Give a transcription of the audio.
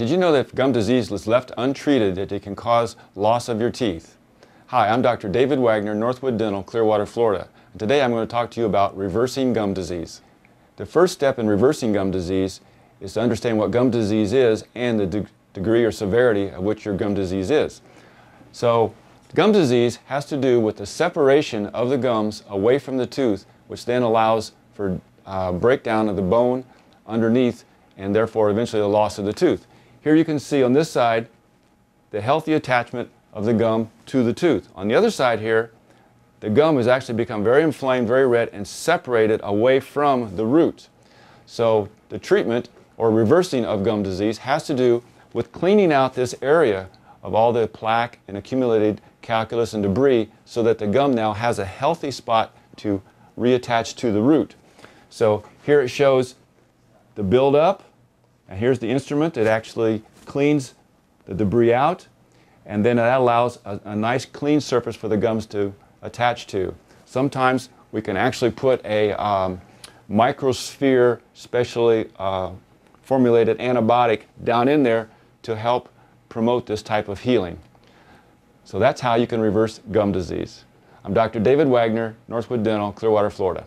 Did you know that if gum disease is left untreated, that it can cause loss of your teeth? Hi, I'm Dr. David Wagner, Northwood Dental, Clearwater, Florida. And today I'm going to talk to you about reversing gum disease. The first step in reversing gum disease is to understand what gum disease is and the de degree or severity of which your gum disease is. So, gum disease has to do with the separation of the gums away from the tooth, which then allows for uh, breakdown of the bone underneath and therefore eventually the loss of the tooth. Here you can see on this side the healthy attachment of the gum to the tooth. On the other side here, the gum has actually become very inflamed, very red, and separated away from the root. So the treatment or reversing of gum disease has to do with cleaning out this area of all the plaque and accumulated calculus and debris so that the gum now has a healthy spot to reattach to the root. So here it shows the buildup and here's the instrument It actually cleans the debris out, and then that allows a, a nice clean surface for the gums to attach to. Sometimes we can actually put a um, microsphere specially uh, formulated antibiotic down in there to help promote this type of healing. So that's how you can reverse gum disease. I'm Dr. David Wagner, Northwood Dental, Clearwater, Florida.